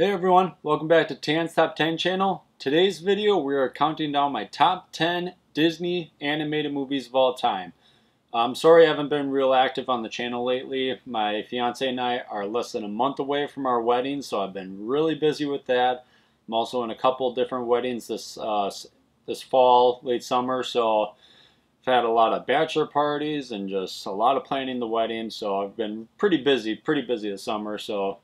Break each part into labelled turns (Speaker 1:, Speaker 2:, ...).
Speaker 1: Hey everyone, welcome back to Tan's Top 10 channel. Today's video we are counting down my top 10 Disney animated movies of all time. I'm sorry I haven't been real active on the channel lately. My fiance and I are less than a month away from our wedding, so I've been really busy with that. I'm also in a couple different weddings this uh, this fall, late summer, so I've had a lot of bachelor parties and just a lot of planning the wedding, so I've been pretty busy, pretty busy this summer, so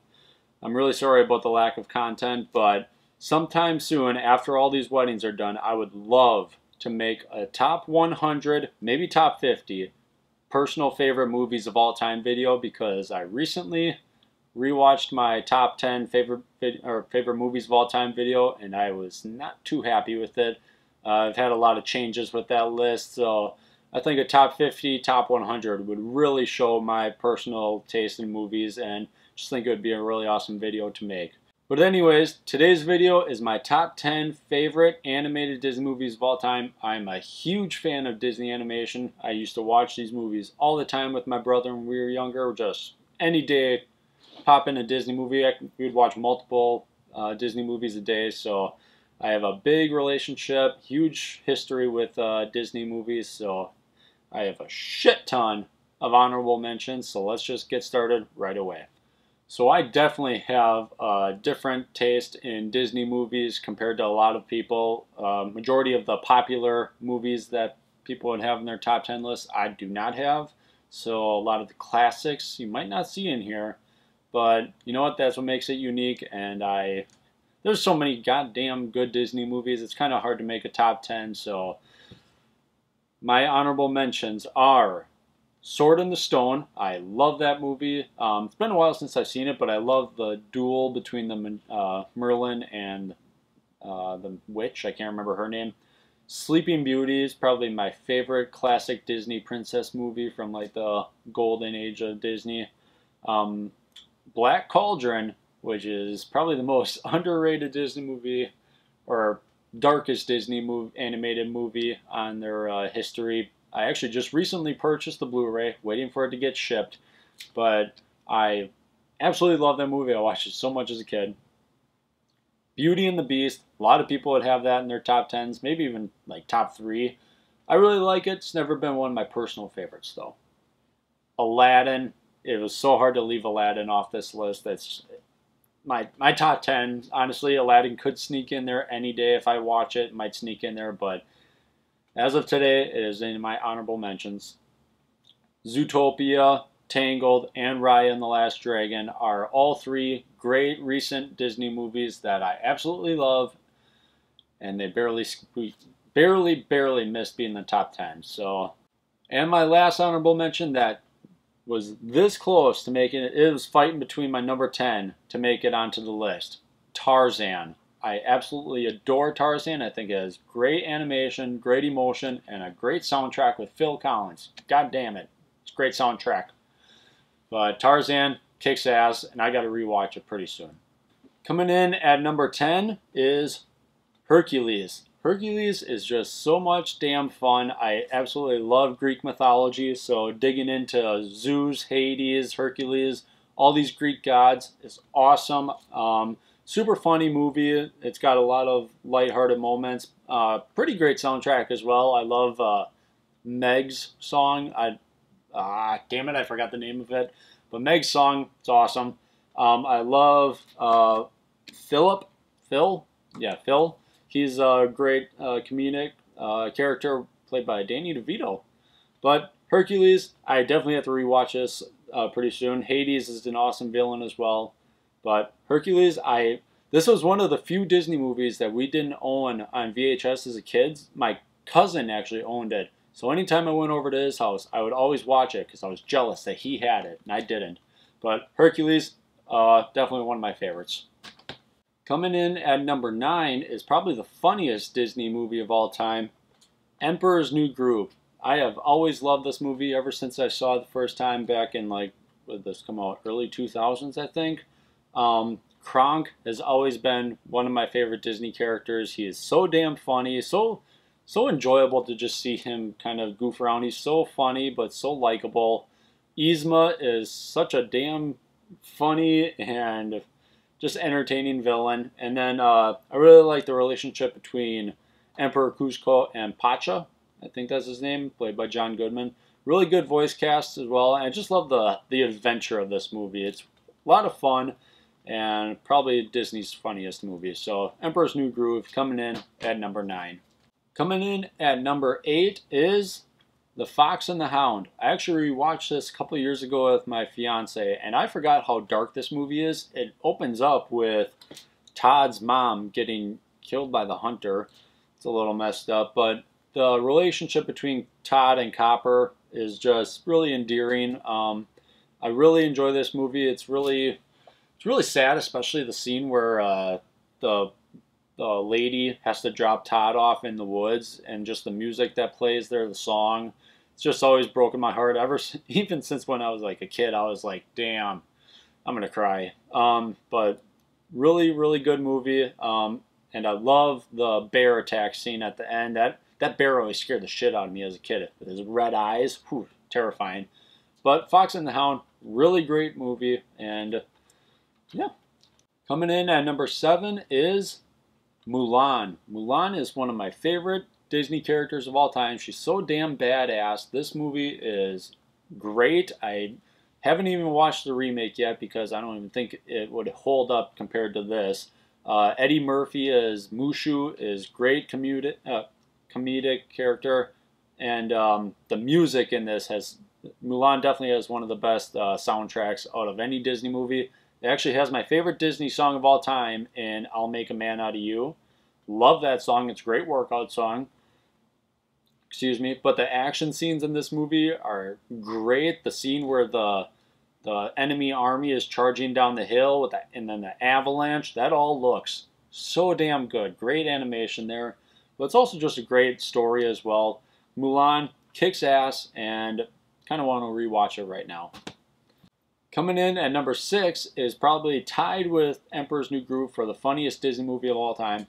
Speaker 1: I'm really sorry about the lack of content, but sometime soon, after all these weddings are done, I would love to make a top 100, maybe top 50 personal favorite movies of all time video because I recently rewatched my top 10 favorite or favorite movies of all time video and I was not too happy with it. Uh, I've had a lot of changes with that list, so I think a top 50, top 100 would really show my personal taste in movies and just think it would be a really awesome video to make. But anyways, today's video is my top 10 favorite animated Disney movies of all time. I'm a huge fan of Disney animation. I used to watch these movies all the time with my brother when we were younger. Just any day, pop in a Disney movie. We'd watch multiple uh, Disney movies a day. So I have a big relationship, huge history with uh, Disney movies. So I have a shit ton of honorable mentions. So let's just get started right away. So I definitely have a different taste in Disney movies compared to a lot of people. Uh, majority of the popular movies that people would have in their top 10 list, I do not have. So a lot of the classics you might not see in here. But you know what? That's what makes it unique. And I, there's so many goddamn good Disney movies. It's kind of hard to make a top 10. So my honorable mentions are Sword in the Stone. I love that movie. Um, it's been a while since I've seen it, but I love the duel between the uh, Merlin and uh, the witch. I can't remember her name. Sleeping Beauty is probably my favorite classic Disney princess movie from like the golden age of Disney. Um, Black Cauldron, which is probably the most underrated Disney movie or darkest Disney movie, animated movie on their uh, history. I actually just recently purchased the Blu-ray, waiting for it to get shipped, but I absolutely love that movie. I watched it so much as a kid. Beauty and the Beast, a lot of people would have that in their top tens, maybe even like top three. I really like it. It's never been one of my personal favorites though. Aladdin, it was so hard to leave Aladdin off this list. That's my my top ten. Honestly, Aladdin could sneak in there any day if I watch it. Might sneak in there, but as of today, it is in my honorable mentions. Zootopia, Tangled, and Raya and the Last Dragon are all three great recent Disney movies that I absolutely love, and they barely, barely, barely missed being in the top 10. So, and my last honorable mention that was this close to making it, it was fighting between my number 10 to make it onto the list. Tarzan. I absolutely adore Tarzan. I think it has great animation, great emotion, and a great soundtrack with Phil Collins. God damn it. It's a great soundtrack. But Tarzan kicks ass, and I got to rewatch it pretty soon. Coming in at number 10 is Hercules. Hercules is just so much damn fun. I absolutely love Greek mythology, so digging into Zeus, Hades, Hercules, all these Greek gods is awesome. Um, super funny movie. It's got a lot of lighthearted moments. Uh, pretty great soundtrack as well. I love uh, Meg's song. I ah damn it, I forgot the name of it. But Meg's song, it's awesome. Um, I love uh, Philip. Phil, yeah, Phil. He's a great uh, comedic uh, character played by Danny DeVito. But Hercules, I definitely have to rewatch this uh, pretty soon. Hades is an awesome villain as well. But Hercules, I this was one of the few Disney movies that we didn't own on VHS as a kid. My cousin actually owned it. So anytime I went over to his house, I would always watch it because I was jealous that he had it and I didn't. But Hercules, uh, definitely one of my favorites. Coming in at number nine is probably the funniest Disney movie of all time, Emperor's New Groove. I have always loved this movie ever since I saw it the first time back in like, would this come out early 2000s, I think. Um, Kronk has always been one of my favorite Disney characters. He is so damn funny, so so enjoyable to just see him kind of goof around. He's so funny but so likable. Yzma is such a damn funny and just entertaining villain. And then uh, I really like the relationship between Emperor Kuzco and Pacha. I think that's his name, played by John Goodman. Really good voice cast as well. And I just love the the adventure of this movie. It's a lot of fun and probably Disney's funniest movie. So Emperor's New Groove coming in at number nine. Coming in at number eight is The Fox and the Hound. I actually rewatched this a couple years ago with my fiance, and I forgot how dark this movie is. It opens up with Todd's mom getting killed by the hunter. It's a little messed up, but the relationship between Todd and Copper is just really endearing. Um, I really enjoy this movie. It's really it's really sad, especially the scene where uh, the the lady has to drop Todd off in the woods, and just the music that plays there, the song, it's just always broken my heart. Ever even since when I was like a kid, I was like, damn, I'm gonna cry. Um, but really, really good movie. Um, and I love the bear attack scene at the end. That that bear always scared the shit out of me as a kid with his red eyes. Whew, terrifying. But Fox and the Hound, really great movie, and yeah. Coming in at number seven is Mulan. Mulan is one of my favorite Disney characters of all time. She's so damn badass. This movie is great. I haven't even watched the remake yet because I don't even think it would hold up compared to this. Uh, Eddie Murphy as Mushu is great comedic, uh, comedic character, and um, the music in this has Mulan definitely has one of the best uh, soundtracks out of any Disney movie. It actually has my favorite Disney song of all time in I'll Make a Man Out of You. Love that song. It's a great workout song. Excuse me. But the action scenes in this movie are great. The scene where the the enemy army is charging down the hill with the, and then the avalanche, that all looks so damn good. Great animation there. But it's also just a great story as well. Mulan kicks ass and kind of want to rewatch it right now. Coming in at number six is probably tied with Emperor's New Groove for the funniest Disney movie of all time.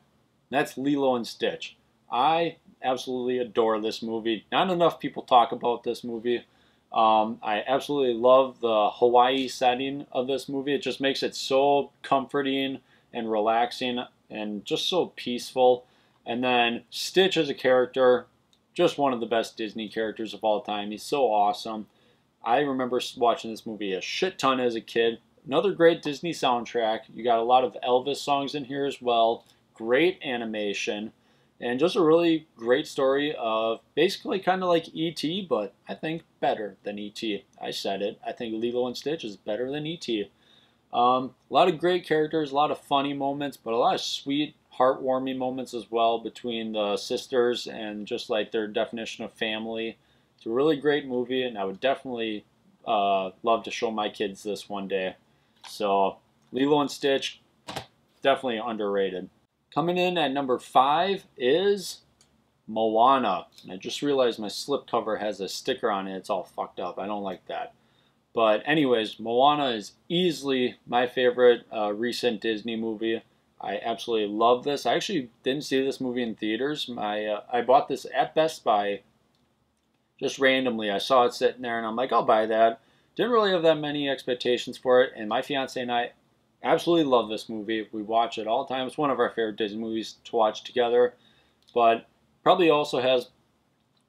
Speaker 1: That's Lilo and Stitch. I absolutely adore this movie. Not enough people talk about this movie. Um, I absolutely love the Hawaii setting of this movie. It just makes it so comforting and relaxing and just so peaceful. And then Stitch as a character, just one of the best Disney characters of all time. He's so awesome. I remember watching this movie a shit ton as a kid. Another great Disney soundtrack. You got a lot of Elvis songs in here as well. Great animation. And just a really great story of basically kind of like E.T., but I think better than E.T. I said it. I think Lilo and Stitch is better than E.T. Um, a lot of great characters, a lot of funny moments, but a lot of sweet, heartwarming moments as well between the sisters and just like their definition of family. It's a really great movie, and I would definitely uh, love to show my kids this one day. So, Lilo and Stitch, definitely underrated. Coming in at number five is Moana. And I just realized my slipcover has a sticker on it. It's all fucked up. I don't like that. But anyways, Moana is easily my favorite uh, recent Disney movie. I absolutely love this. I actually didn't see this movie in theaters. My uh, I bought this at Best Buy just randomly. I saw it sitting there and I'm like, I'll buy that. Didn't really have that many expectations for it. And my fiance and I absolutely love this movie. We watch it all the time. It's one of our favorite Disney movies to watch together. But probably also has,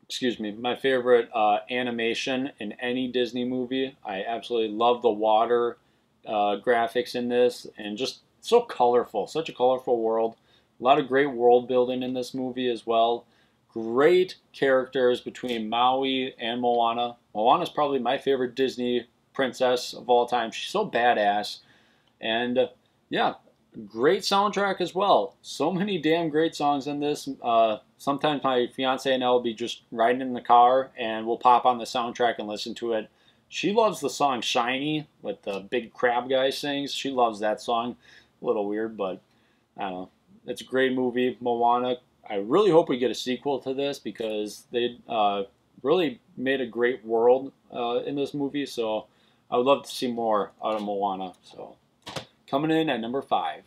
Speaker 1: excuse me, my favorite uh, animation in any Disney movie. I absolutely love the water uh, graphics in this and just so colorful. Such a colorful world. A lot of great world building in this movie as well great characters between Maui and Moana. Moana is probably my favorite Disney princess of all time. She's so badass. And uh, yeah, great soundtrack as well. So many damn great songs in this. Uh, sometimes my fiance and I will be just riding in the car and we'll pop on the soundtrack and listen to it. She loves the song Shiny with the big crab guy sings. She loves that song. A little weird, but I don't know. It's a great movie. Moana, I really hope we get a sequel to this because they uh, really made a great world uh, in this movie. So I would love to see more out of Moana. So coming in at number five.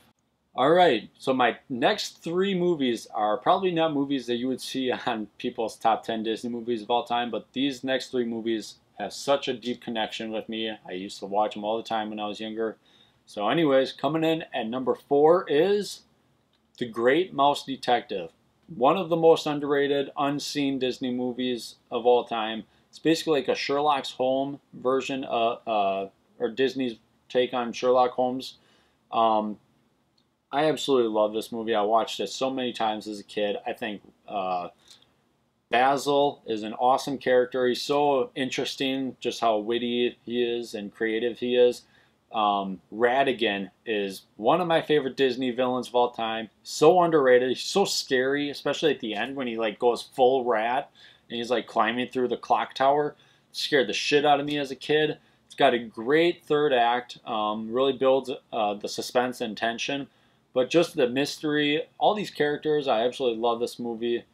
Speaker 1: All right, so my next three movies are probably not movies that you would see on people's top 10 Disney movies of all time, but these next three movies have such a deep connection with me. I used to watch them all the time when I was younger. So, anyways, coming in at number four is The Great Mouse Detective. One of the most underrated, unseen Disney movies of all time. It's basically like a Sherlock Holmes version, of, uh, or Disney's take on Sherlock Holmes. Um, I absolutely love this movie. I watched it so many times as a kid. I think uh, Basil is an awesome character. He's so interesting, just how witty he is and creative he is. Um, Ratigan is one of my favorite Disney villains of all time. So underrated. He's so scary, especially at the end when he like goes full rat and he's like climbing through the clock tower. Scared the shit out of me as a kid. It's got a great third act. Um, really builds uh, the suspense and tension. But just the mystery, all these characters, I absolutely love this movie.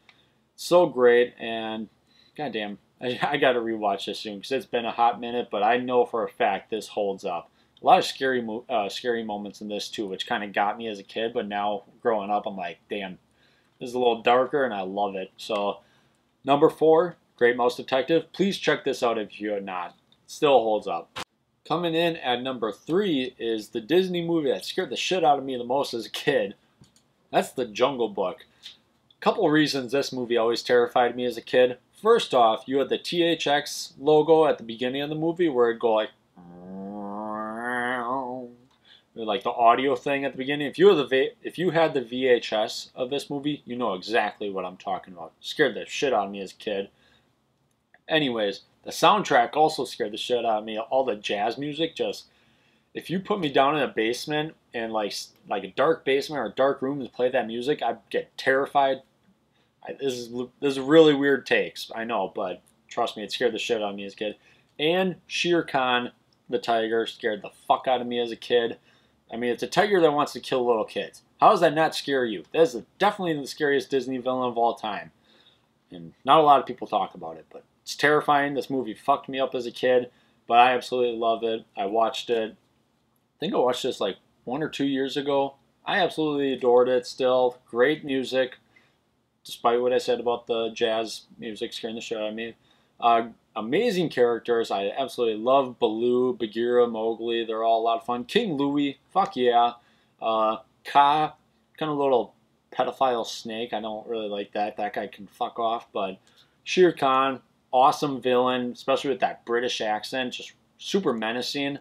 Speaker 1: So great, and goddamn, I, I got to rewatch this soon because it's been a hot minute. But I know for a fact this holds up. A lot of scary, uh, scary moments in this too, which kind of got me as a kid. But now growing up, I'm like, damn, this is a little darker, and I love it. So, number four, Great Mouse Detective. Please check this out if you have not. Still holds up. Coming in at number three is the Disney movie that scared the shit out of me the most as a kid. That's The Jungle Book. A couple reasons this movie always terrified me as a kid. First off, you had the THX logo at the beginning of the movie where it'd go like like the audio thing at the beginning. If you were the if you had the VHS of this movie, you know exactly what I'm talking about. Scared the shit out of me as a kid. Anyways, the soundtrack also scared the shit out of me. All the jazz music just if you put me down in a basement and like like a dark basement or a dark room and play that music, I'd get terrified. I, this is this is really weird takes, I know, but trust me, it scared the shit out of me as a kid. And Shere Khan, the tiger, scared the fuck out of me as a kid. I mean, it's a tiger that wants to kill little kids. How does that not scare you? That is definitely the scariest Disney villain of all time. And not a lot of people talk about it, but it's terrifying. This movie fucked me up as a kid, but I absolutely love it. I watched it. I think I watched this like one or two years ago. I absolutely adored it still. Great music, despite what I said about the jazz music scaring the shit out of me. Uh, amazing characters. I absolutely love Baloo, Bagheera, Mowgli. They're all a lot of fun. King Louie, fuck yeah. Uh, Kaa, kind of little pedophile snake. I don't really like that. That guy can fuck off. But Shere Khan, awesome villain, especially with that British accent, just super menacing.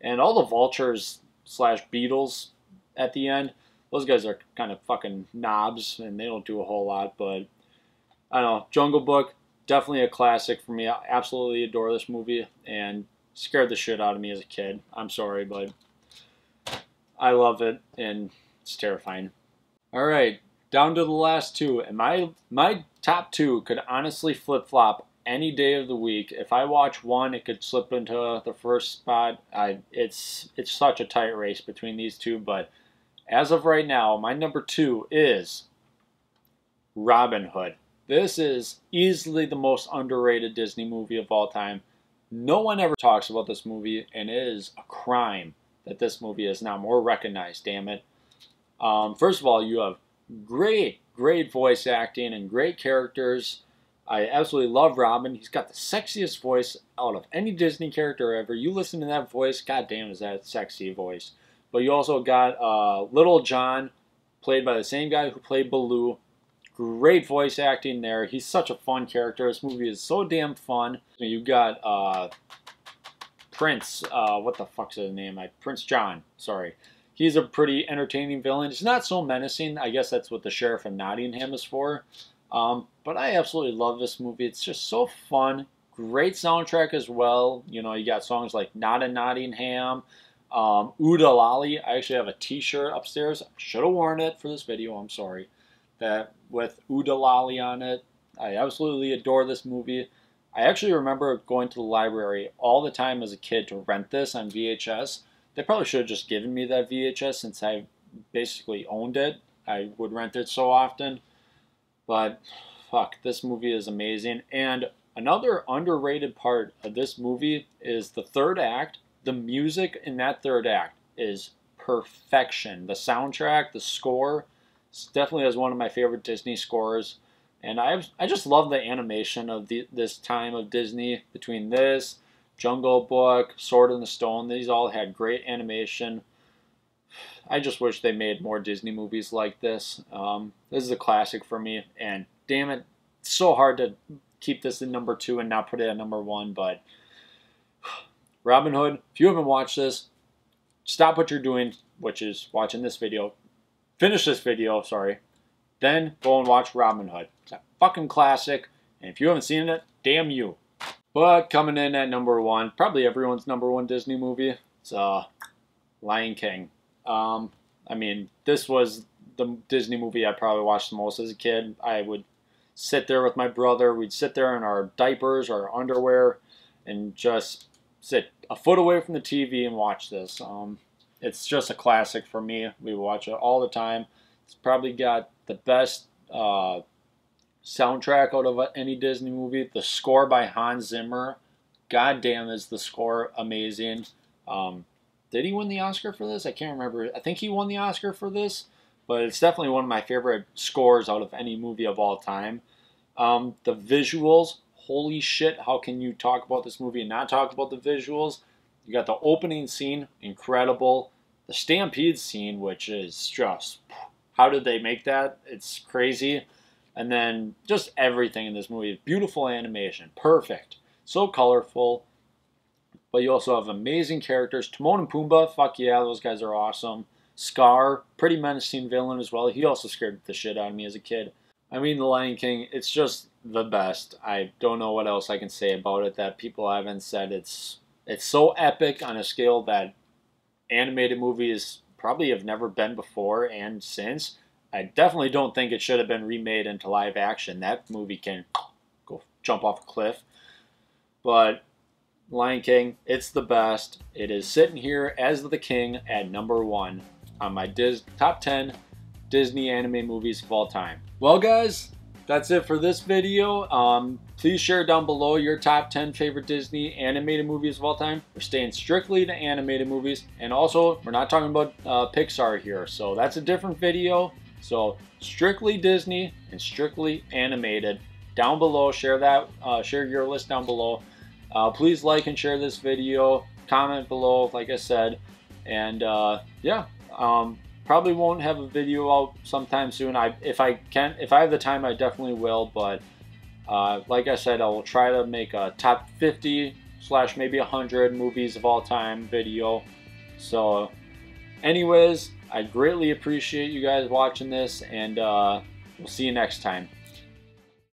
Speaker 1: And all the vultures slash beetles at the end, those guys are kind of fucking knobs and they don't do a whole lot. But I don't know, Jungle Book, definitely a classic for me. I absolutely adore this movie and scared the shit out of me as a kid. I'm sorry, but I love it and it's terrifying. All right, down to the last two, and my my top two could honestly flip flop any day of the week. If I watch one, it could slip into the first spot. I, it's it's such a tight race between these two, but as of right now, my number two is Robin Hood. This is easily the most underrated Disney movie of all time. No one ever talks about this movie, and it is a crime that this movie is not more recognized. Damn it! Um, first of all, you have great, great voice acting and great characters. I absolutely love Robin. He's got the sexiest voice out of any Disney character ever. You listen to that voice, god damn, is that sexy voice. But you also got uh, Little John, played by the same guy who played Baloo. Great voice acting there. He's such a fun character. This movie is so damn fun. You got uh, Prince. Uh, what the fuck's his name? I, Prince John. Sorry. He's a pretty entertaining villain. He's not so menacing. I guess that's what the Sheriff of Nottingham is for. Um, but I absolutely love this movie. It's just so fun. Great soundtrack as well. You know, you got songs like Not in Nottingham, um, Oo-De-Lally. I actually have a T-shirt upstairs. Should have worn it for this video. I'm sorry. That with Oo-De-Lally on it. I absolutely adore this movie. I actually remember going to the library all the time as a kid to rent this on VHS. They probably should have just given me that VHS since I basically owned it. I would rent it so often. But fuck, this movie is amazing. And another underrated part of this movie is the third act. The music in that third act is perfection. The soundtrack, the score, definitely is one of my favorite Disney scores. And I I just love the animation of the, this time of Disney between this, Jungle Book, Sword in the Stone. These all had great animation. I just wish they made more Disney movies like this. Um, this is a classic for me, and damn it, it's so hard to keep this in number two and not put it at number one. But Robin Hood, if you haven't watched this, stop what you're doing, which is watching this video. Finish this video, sorry. Then go and watch Robin Hood. It's a fucking classic. And if you haven't seen it, damn you. But coming in at number one, probably everyone's number one Disney movie, it's uh, Lion King. Um, I mean, this was the Disney movie I probably watched the most as a kid. I would sit there with my brother. We'd sit there in our diapers or underwear and just sit a foot away from the TV and watch this. Um, it's just a classic for me. We watch it all the time. It's probably got the best uh, soundtrack out of any Disney movie. The score by Hans Zimmer. God damn, is the score amazing. Um, did he win the Oscar for this? I can't remember. I think he won the Oscar for this, but it's definitely one of my favorite scores out of any movie of all time. Um, the visuals, holy shit, how can you talk about this movie and not talk about the visuals? You got the opening scene, incredible. The Stampede scene, which is just, how did they make that? It's crazy. And then just everything in this movie. Beautiful animation, perfect, so colorful. But you also have amazing characters. Timon and Pumbaa, fuck yeah, those guys are awesome. Scar, pretty menacing villain as well. He also scared the shit out of me as a kid. I mean, The Lion King, it's just the best. I don't know what else I can say about it that people haven't said. It's it's so epic on a scale that animated movies probably have never been before and since. I definitely don't think it should have been remade into live action. That movie can go jump off a cliff. But Lion King, it's the best. It is sitting here as the king at number one on my Dis- top 10 Disney anime movies of all time. Well, guys, that's it for this video. Um, please share down below your top 10 favorite Disney animated movies of all time. We're staying strictly to animated movies. And also, we're not talking about uh, Pixar here. So that's a different video. So strictly Disney and strictly animated. Down below, share that, uh, share your list down below. Uh, please like and share this video. Comment below, like I said. And uh, yeah, um, probably won't have a video out sometime soon. I if I can, if I have the time, I definitely will. But uh, like I said, I will try to make a top 50 slash maybe 100 movies of all time video. So, anyways, I greatly appreciate you guys watching this, and uh, we'll see you next time.